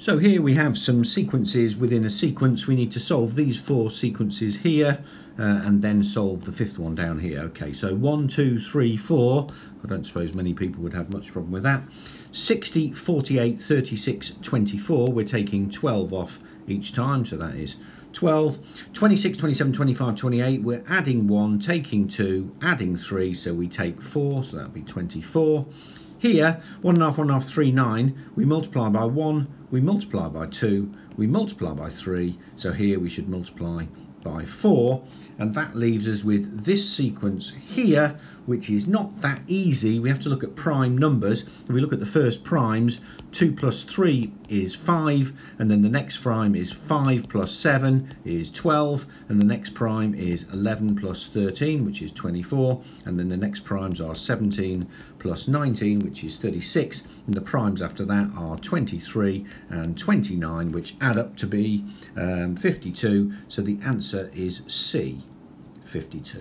So here we have some sequences within a sequence. We need to solve these four sequences here uh, and then solve the fifth one down here. Okay, so one, two, three, four. I don't suppose many people would have much problem with that. 60, 48, 36, 24. We're taking 12 off each time, so that is 12. 26, 27, 25, 28. We're adding 1, taking 2, adding 3, so we take 4, so that would be 24. Here, 1 and a half, 1 and a half, 3, 9. We multiply by 1, we multiply by 2, we multiply by 3. So here we should multiply by 4 and that leaves us with this sequence here which is not that easy. We have to look at prime numbers. If we look at the first primes 2 plus 3 is 5 and then the next prime is 5 plus 7 is 12 and the next prime is 11 plus 13 which is 24 and then the next primes are 17 plus 19 which is 36 and the primes after that are 23 and 29 which add up to be um, 52 so the answer is C 52